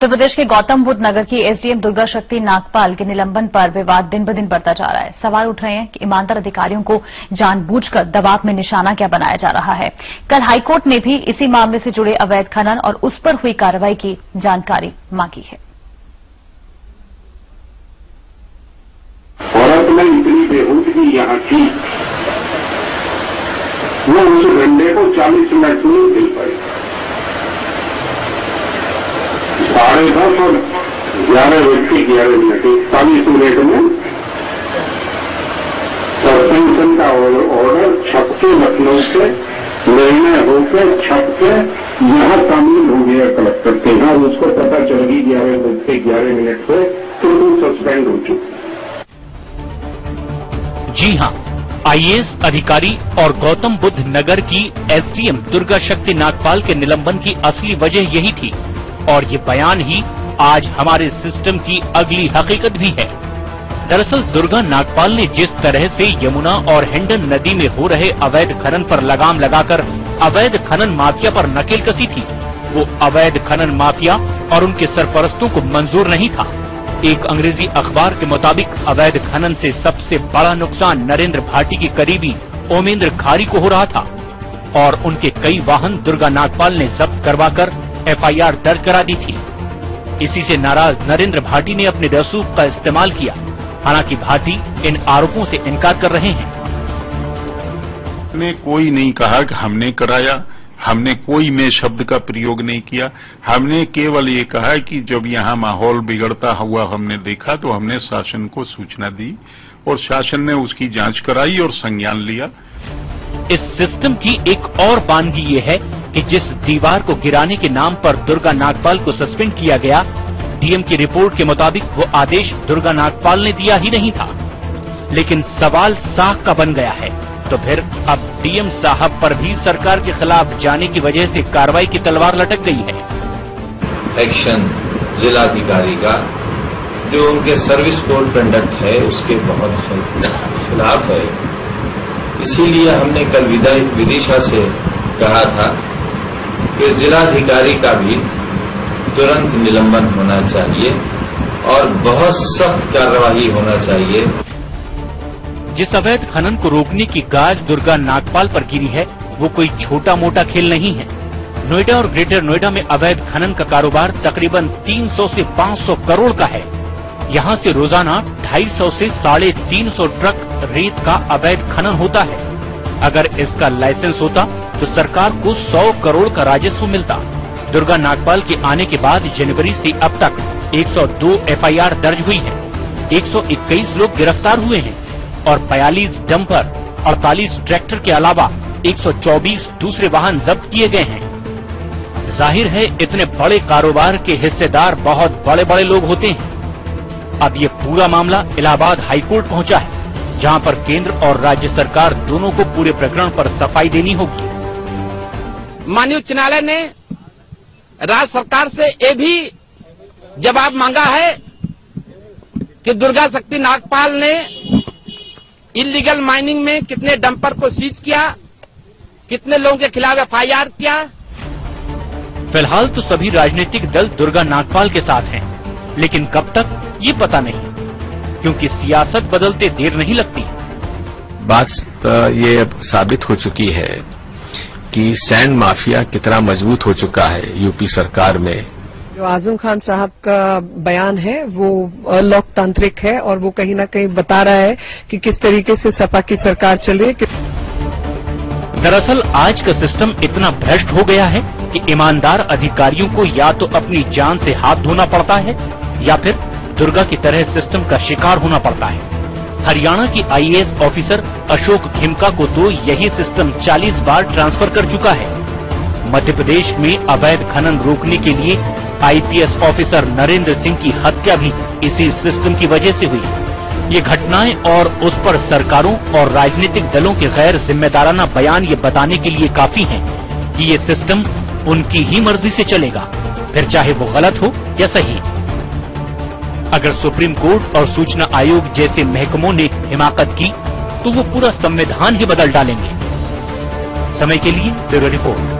उत्तर प्रदेश के गौतम बुद्ध नगर की एसडीएम दुर्गा शक्ति नागपाल के निलंबन पर विवाद दिन ब दिन बढ़ता जा रहा है। सवाल उठ रहे हैं कि ईमानदार अधिकारियों को जानबूझकर दबाव में निशाना क्या बनाया जा रहा है। कल हाईकोर्ट ने भी इसी मामले से जुड़े अवैध खनन और उस पर हुई कार्रवाई की जानकारी मांगी है। वो उस को 40 मिनट नहीं मिल साढ़े दस और ग्यारह के ग्यारह मिनट इकतालीस मिनट में सस्पेंशन का ऑर्डर छपके लखनऊ से निर्णय होकर छपके यहाँ तमिल हो गया कलेक्टर के यहाँ। उसको पता चल गई ग्यारह बज के ग्यारह मिनट पे तो सस्पेंड हो चुकी। जी हाँ आईएएस अधिकारी और गौतम बुद्ध नगर की एसडीएम दुर्गा शक्ति नागपाल के निलंबन की असली वजह यही थी। और ये बयान ही आज हमारे सिस्टम की अगली हकीकत भी है। दरअसल दुर्गा नागपाल ने जिस तरह से यमुना और हिंडन नदी में हो रहे अवैध खनन पर लगाम लगाकर अवैध खनन माफिया पर नकेल कसी थी, वो अवैध खनन माफिया और उनके सरपरस्तों को मंजूर नहीं था। एक अंग्रेज़ी अखबार के मुताबिक अवैध खनन से सबसे बड़ा नुकसान नरेंद्र भाटी की करीबी ओमेंद्र खारी को हो रहा था और उनके कई वाहन दुर्गा नागपाल ने जब्त करवाकर एफआईआर दर्ज करा दी थी। इसी से नाराज़ नरेंद्र भाटी ने अपने रसूख का इस्तेमाल किया। हालाँकि भाटी इन आरोपों से इनकार कर रहे हैं। ने कोई नहीं कहा कि हमने कराया। हमने कोई में शब्द का प्रयोग नहीं किया। हमने केवल ये कहा कि जब यहाँ माहौल बिगड़ता हुआ हमने देखा तो हमने शासन को सूचना दी और शासन ने उसकी जाँच कराई और संज्ञान लिया। इस सिस्टम की एक और बानगी ये है कि जिस दीवार को गिराने के नाम पर दुर्गा नागपाल को सस्पेंड किया गया, डीएम की रिपोर्ट के मुताबिक वो आदेश दुर्गा नागपाल ने दिया ही नहीं था। लेकिन सवाल साख का बन गया है। तो फिर अब डीएम साहब पर भी सरकार के खिलाफ जाने की वजह से कार्रवाई की तलवार लटक गई है। एक्शन जिलाधिकारी का, जो उनके सर्विस कोड कंडक्ट है, उसके बहुत खिलाफ है। इसीलिए हमने कल विदिशा से कहा था कि जिलाधिकारी का भी तुरंत निलंबन होना चाहिए और बहुत सख्त कार्रवाई होना चाहिए। जिस अवैध खनन को रोकने की गाज दुर्गा नागपाल पर गिरी है, वो कोई छोटा मोटा खेल नहीं है। नोएडा और ग्रेटर नोएडा में अवैध खनन का कारोबार तकरीबन 300 से 500 करोड़ का है। यहाँ से रोज़ाना 250 से साढ़े तीन ट्रक रेत का अवैध खनन होता है। अगर इसका लाइसेंस होता तो सरकार को 100 करोड़ का राजस्व मिलता। दुर्गा नागपाल के आने के बाद जनवरी से अब तक 102 एफआईआर दर्ज हुई है। 121 लोग गिरफ़्तार हुए हैं और 42 डंपर 48 ट्रैक्टर के अलावा 124 दूसरे वाहन जब्त किए गए हैं। ज़ाहिर है, इतने बड़े कारोबार के हिस्सेदार बहुत बड़े बड़े लोग होते हैं। अब ये पूरा मामला इलाहाबाद हाईकोर्ट पहुँचा है, जहाँ पर केंद्र और राज्य सरकार दोनों को पूरे प्रकरण पर सफ़ाई देनी होगी। माननीय उच्च न्यायालय ने राज्य सरकार से ये भी जवाब मांगा है कि दुर्गा शक्ति नागपाल ने इलीगल माइनिंग में कितने डंपर को सीज किया कितने लोगों के खिलाफ एफआईआर किया। फ़िलहाल तो सभी राजनीतिक दल दुर्गा नागपाल के साथ हैं, लेकिन कब तक ये पता नहीं क्योंकि सियासत बदलते देर नहीं लगती। बात ये अब साबित हो चुकी है। कि सैंड माफिया कितना मज़बूत हो चुका है यूपी सरकार में। जो आज़म खान साहब का बयान है वो लोकतांत्रिक है और वो कहीं ना कहीं बता रहा है कि किस तरीके से सपा की सरकार चल रही है दरअसल आज का सिस्टम इतना भ्रष्ट हो गया है कि ईमानदार अधिकारियों को या तो अपनी जान से हाथ धोना पड़ता है या फिर दुर्गा की तरह सिस्टम का शिकार होना पड़ता है। हरियाणा की आईएएस ऑफिसर अशोक खिमका को तो यही सिस्टम 40 बार ट्रांसफ़र कर चुका है। मध्य प्रदेश में अवैध खनन रोकने के लिए आईपीएस ऑफिसर नरेंद्र सिंह की हत्या भी इसी सिस्टम की वजह से हुई। ये घटनाएँ और उस पर सरकारों और राजनीतिक दलों के गैर जिम्मेदाराना बयान ये बताने के लिए काफ़ी हैं कि ये सिस्टम उनकी ही मर्ज़ी से चलेगा। फिर चाहे वो गलत हो या सही अगर सुप्रीम कोर्ट और सूचना आयोग जैसे महकमों ने हिमाकत की तो वो पूरा संविधान ही बदल डालेंगे। समय के लिए ब्यूरो रिपोर्ट।